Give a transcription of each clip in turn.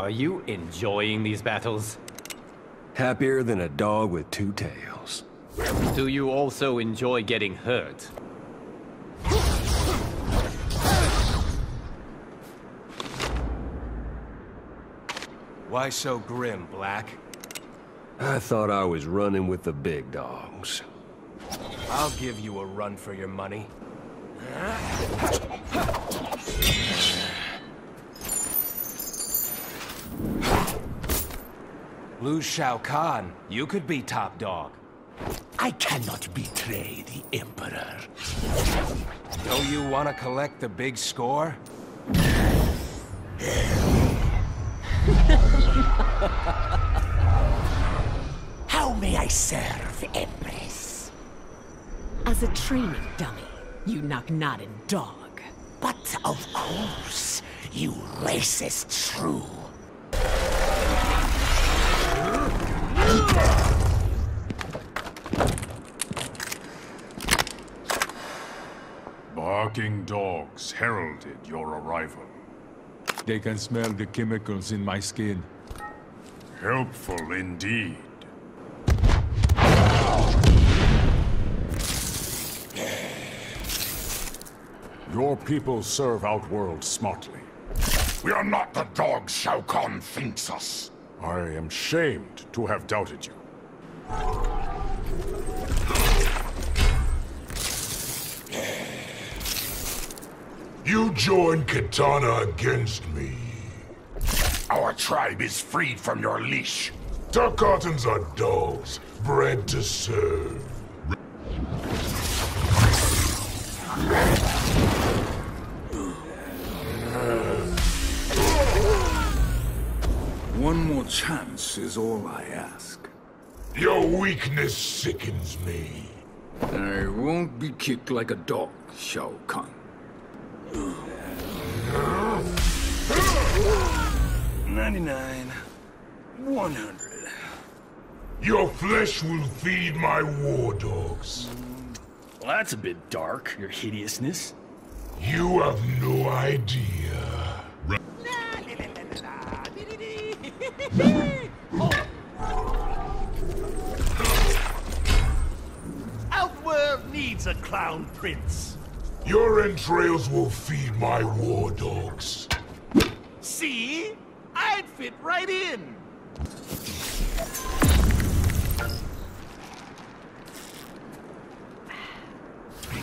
Are you enjoying these battles? Happier than a dog with two tails. Do you also enjoy getting hurt? Why so grim, Black? I thought I was running with the big dogs. I'll give you a run for your money. Lose Shao Kahn, you could be top dog. I cannot betray the Emperor. Don't you want to collect the big score? How may I serve, Empress? As a training dummy, you knock-knotted dog. But of course, you racist shrew. Barking dogs heralded your arrival. They can smell the chemicals in my skin. Helpful indeed. Your people serve Outworld smartly. We are not the dogs Shao Kahn thinks us. I am shamed to have doubted you. You join Kitana against me. Our tribe is freed from your leash. Tarkatans are dogs, bred to serve. One more chance is all I ask. Your weakness sickens me. I won't be kicked like a dog, Shao Kahn. Ninety-nine. One hundred. Your flesh will feed my war dogs. Well, that's a bit dark, your hideousness. You have no idea. Outworld needs a clown prince. Your entrails will feed my war dogs. See? I'd fit right in.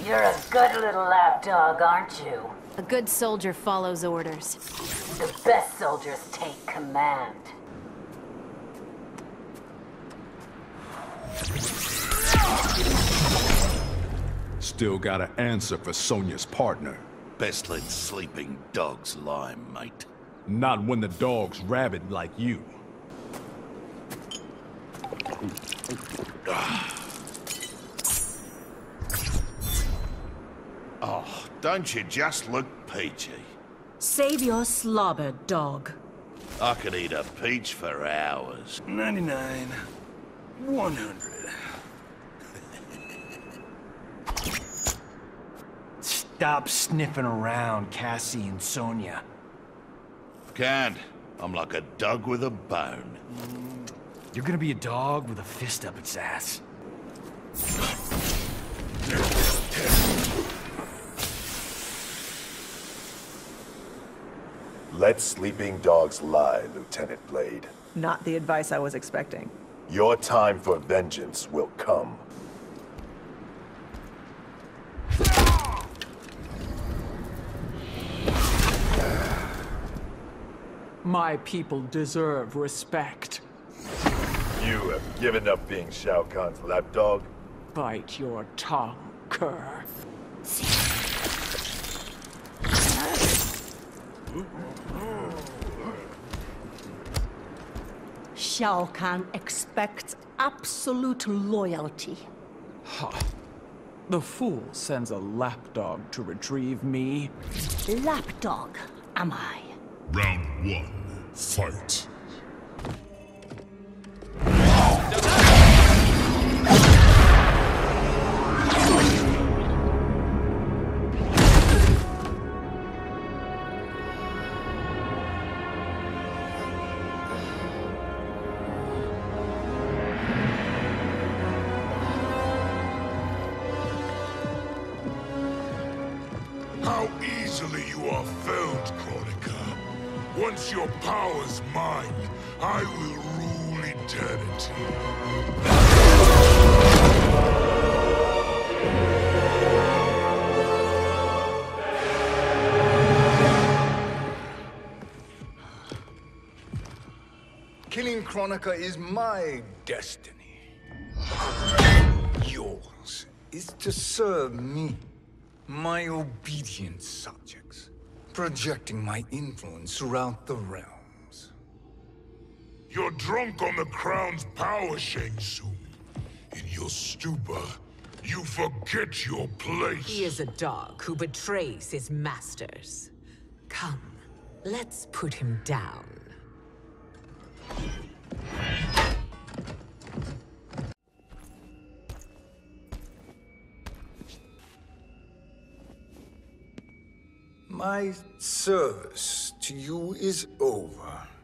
You're a good little lapdog, aren't you? A good soldier follows orders. The best soldiers take command. Still got an answer for Sonya's partner. Best let sleeping dogs lie, mate. Not when the dog's rabid like you. Ah. Oh, don't you just look peachy? Save your slobber, dog. I could eat a peach for hours. 99. 100. Stop sniffing around, Cassie and Sonya. Can't. I'm like a dog with a bone. You're gonna be a dog with a fist up its ass. Let sleeping dogs lie, Lieutenant Blade. Not the advice I was expecting. Your time for vengeance will come. My people deserve respect. You have given up being Shao Kahn's lapdog? Bite your tongue, cur. Shao Kahn expects absolute loyalty. Ha. The fool sends a lapdog to retrieve me. Lapdog, am I? Round one, fight. How easily you are felled, Kronika. Once your power's mine, I will rule eternity. Killing Kronika is my destiny. Yours is to serve me, my obedient subjects, projecting my influence throughout the realms. You're drunk on the crown's power, Shang Tsung. In your stupor, you forget your place. He is a dog who betrays his masters. Come, let's put him down. My service to you is over.